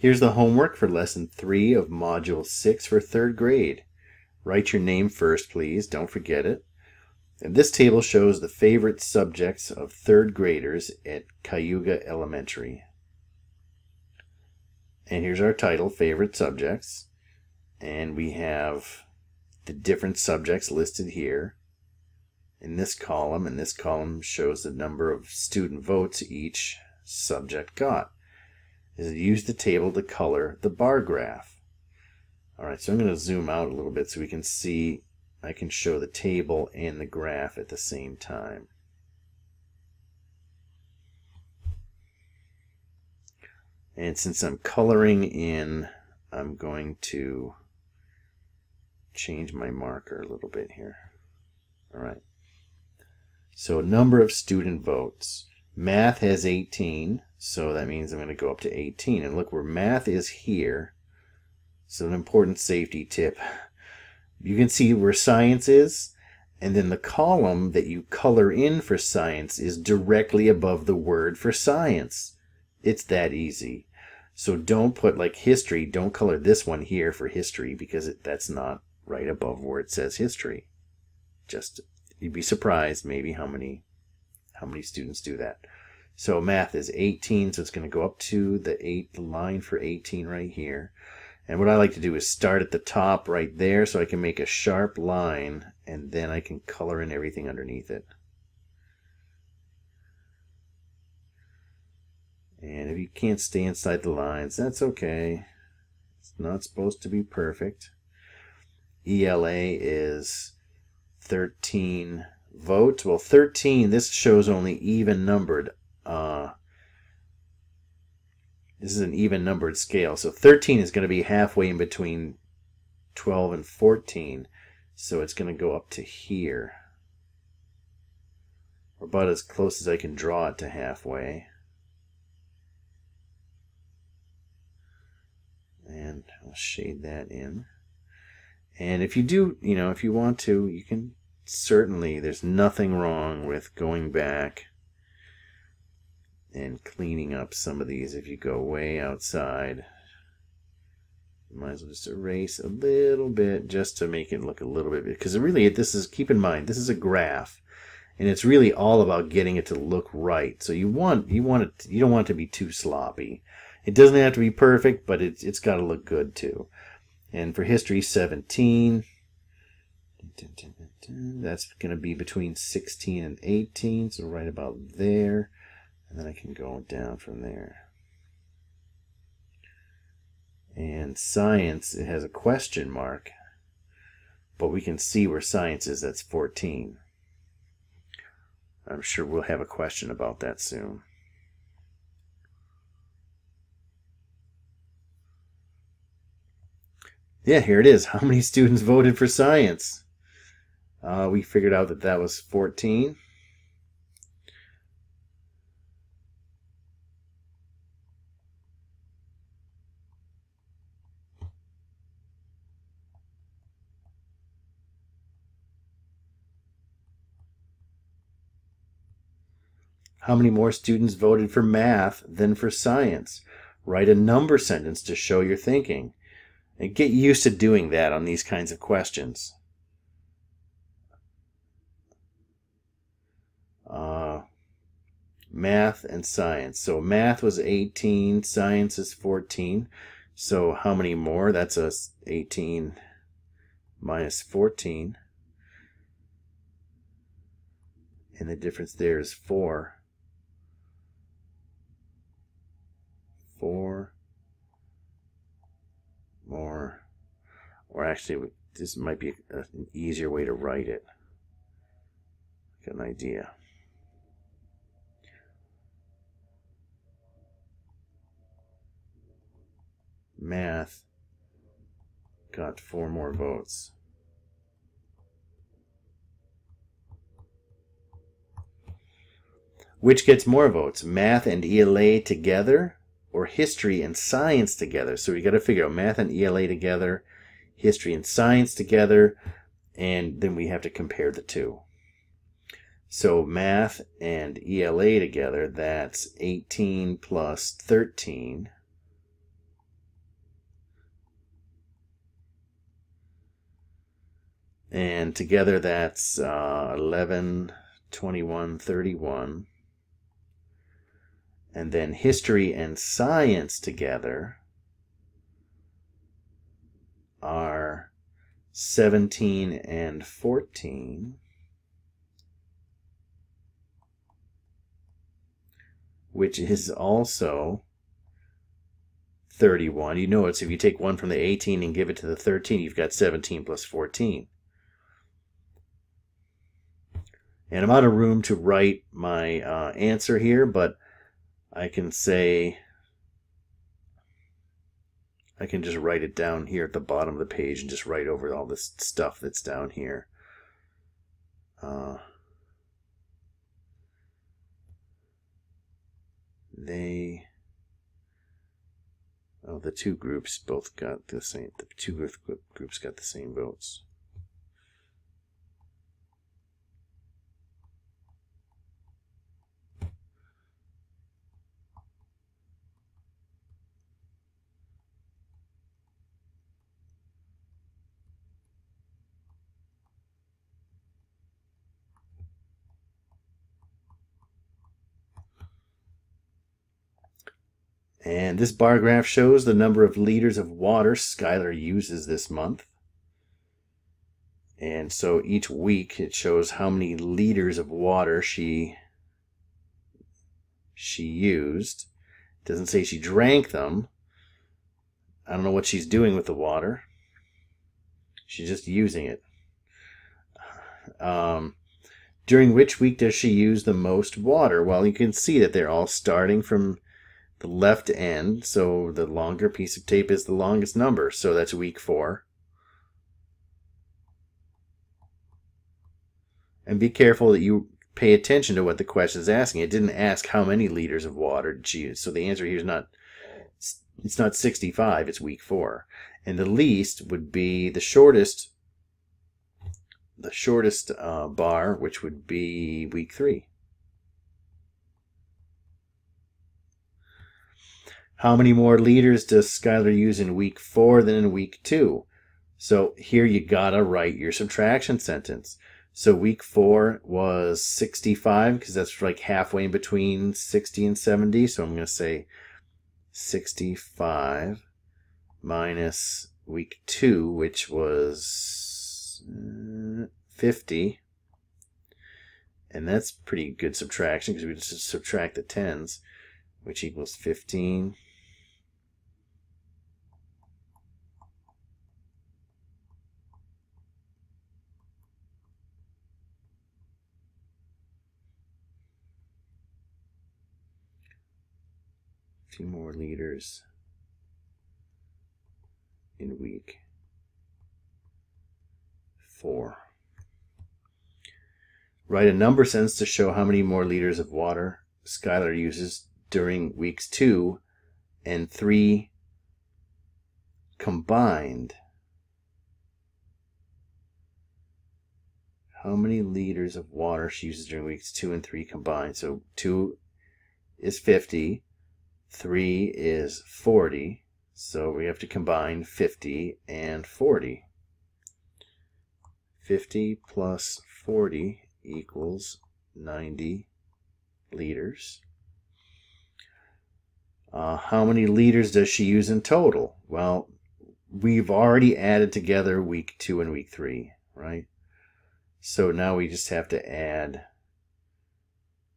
Here's the homework for lesson 3 of module 6 for 3rd grade. Write your name first, please. Don't forget it. And this table shows the favorite subjects of 3rd graders at Cayuga Elementary. And here's our title, Favorite Subjects. And we have the different subjects listed here in this column. And this column shows the number of student votes each subject got is use the table to color the bar graph. Alright, so I'm going to zoom out a little bit so we can see, I can show the table and the graph at the same time. And since I'm coloring in, I'm going to change my marker a little bit here. Alright. So number of student votes. Math has 18. So that means I'm going to go up to 18. And look where math is here. So an important safety tip. You can see where science is. And then the column that you color in for science is directly above the word for science. It's that easy. So don't put like history, don't color this one here for history because it, that's not right above where it says history. Just you'd be surprised maybe how many how many students do that. So math is 18, so it's going to go up to the eight line for 18 right here. And what I like to do is start at the top right there so I can make a sharp line and then I can color in everything underneath it. And if you can't stay inside the lines, that's okay. It's not supposed to be perfect. ELA is 13 votes. Well, 13, this shows only even numbered uh, this is an even numbered scale. So 13 is going to be halfway in between 12 and 14. So it's going to go up to here. Or about as close as I can draw it to halfway. And I'll shade that in. And if you do, you know, if you want to, you can certainly, there's nothing wrong with going back and cleaning up some of these if you go way outside. Might as well just erase a little bit just to make it look a little bit because really this is keep in mind this is a graph and it's really all about getting it to look right. So you want you want it you don't want it to be too sloppy. It doesn't have to be perfect, but it's it's got to look good too. And for history 17 that's going to be between 16 and 18, so right about there. And then I can go down from there. And science, it has a question mark, but we can see where science is, that's 14. I'm sure we'll have a question about that soon. Yeah, here it is. How many students voted for science? Uh, we figured out that that was 14. How many more students voted for math than for science? Write a number sentence to show your thinking. And get used to doing that on these kinds of questions. Uh, math and science. So math was 18, science is 14. So how many more? That's a 18 minus 14. And the difference there is 4. Four more, or actually, this might be a, an easier way to write it. Get an idea. Math got four more votes. Which gets more votes, math and ELA together or history and science together. So we got to figure out math and ELA together, history and science together, and then we have to compare the two. So math and ELA together, that's 18 plus 13. And together that's uh, 11, 21, 31. And then history and science together are 17 and 14. Which is also 31. You know it's if you take one from the 18 and give it to the 13, you've got 17 plus 14. And I'm out of room to write my uh, answer here, but I can say, I can just write it down here at the bottom of the page and just write over all this stuff that's down here. Uh, they, oh, the two groups both got the same, the two groups got the same votes. And this bar graph shows the number of liters of water Skylar uses this month. And so each week it shows how many liters of water she she used. It doesn't say she drank them. I don't know what she's doing with the water. She's just using it. Um, during which week does she use the most water? Well, you can see that they're all starting from the left end. So the longer piece of tape is the longest number. So that's week four. And be careful that you pay attention to what the question is asking. It didn't ask how many liters of water did she use. So the answer here is not it's not 65, it's week 4. And the least would be the shortest the shortest uh, bar, which would be week 3. How many more liters does Skylar use in week four than in week two? So here you gotta write your subtraction sentence. So week four was 65 because that's like halfway in between 60 and 70. So I'm going to say 65 minus week two, which was uh, 50. And that's pretty good subtraction because we just subtract the tens, which equals 15 few more liters in week four. Write a number sense to show how many more liters of water Skylar uses during weeks two and three combined. How many liters of water she uses during weeks two and three combined? So two is 50. 3 is 40, so we have to combine 50 and 40. 50 plus 40 equals 90 liters. Uh, how many liters does she use in total? Well, we've already added together week 2 and week 3, right? So now we just have to add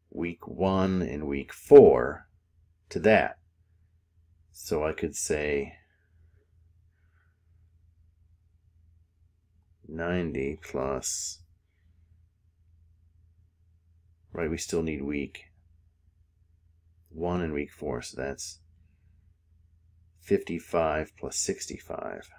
week 1 and week 4 to that. So I could say 90 plus, right, we still need week 1 and week 4, so that's 55 plus 65.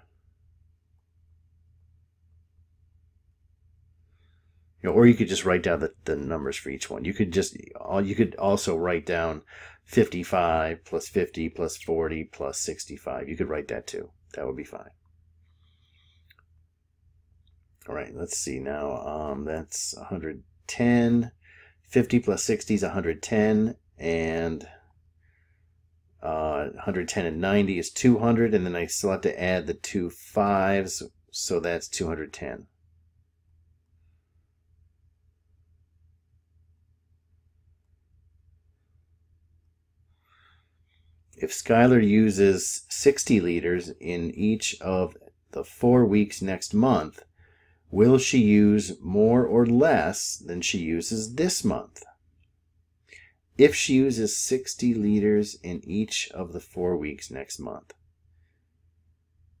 You know, or you could just write down the, the numbers for each one. You could just you could also write down 55 plus 50 plus 40 plus 65. You could write that too. That would be fine. All right, let's see now. Um, that's 110. 50 plus 60 is 110. And uh, 110 and 90 is 200. And then I still have to add the two fives. So that's 210. If Skylar uses 60 liters in each of the four weeks next month, will she use more or less than she uses this month? If she uses 60 liters in each of the four weeks next month.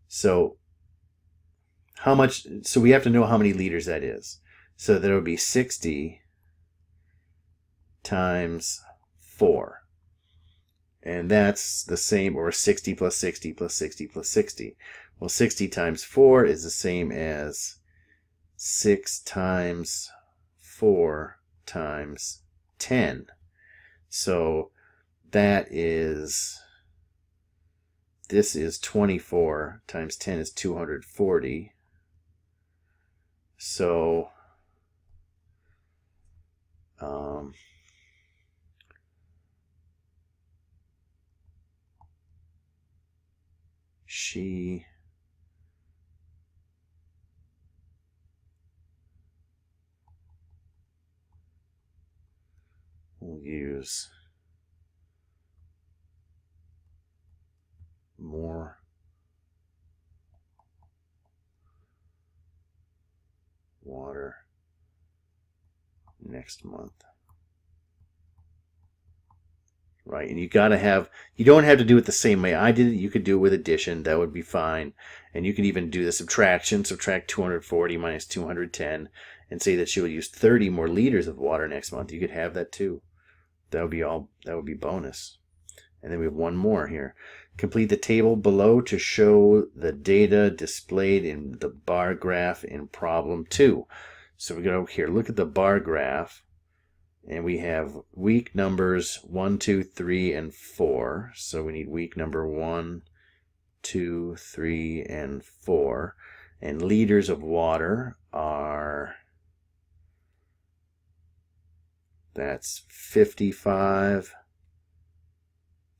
So how much, so we have to know how many liters that is. So that would be 60 times 4. And that's the same, or 60 plus 60 plus 60 plus 60. Well, 60 times 4 is the same as 6 times 4 times 10. So that is, this is 24 times 10 is 240. So, um, she will use more water next month right? And you got to have, you don't have to do it the same way I did it. You could do it with addition. That would be fine. And you can even do the subtraction, subtract 240 minus 210, and say that she will use 30 more liters of water next month. You could have that too. That would be all, that would be bonus. And then we have one more here. Complete the table below to show the data displayed in the bar graph in problem two. So we go here, look at the bar graph and we have week numbers 1, 2, 3, and 4. So we need week number 1, 2, 3, and 4. And liters of water are, that's 55,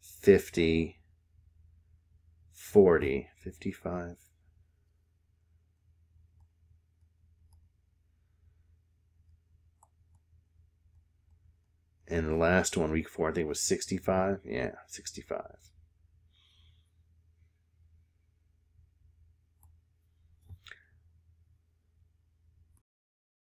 50, 40, 55, And the last one, week four, I think was 65. Yeah, 65.